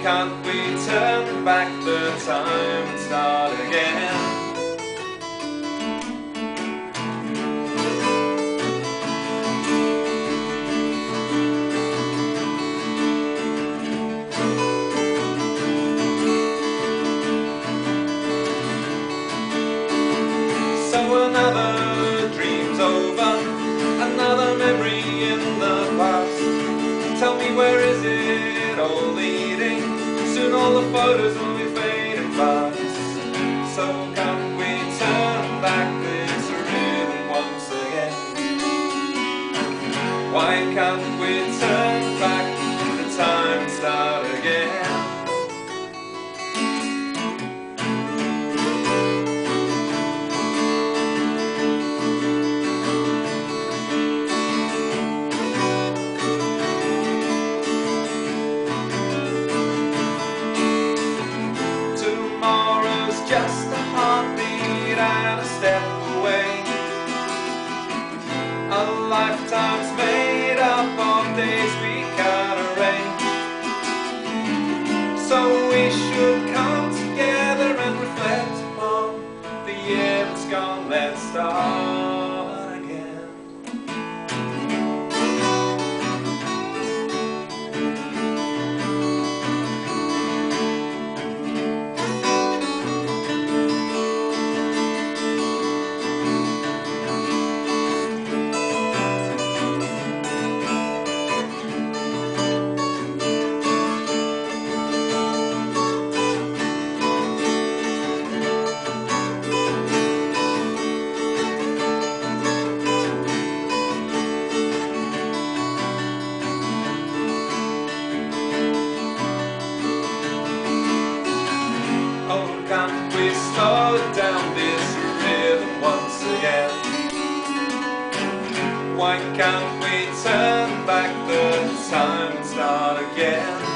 can't we turn back the time and start again? So another all the photos will be fading fast. So can we turn back this rhythm once again? Why can't we turn back step away. A lifetime's made up of days we can't arrange. So we should come together and reflect upon the year that's gone. Let's start again? Why can't we turn back the time and start again?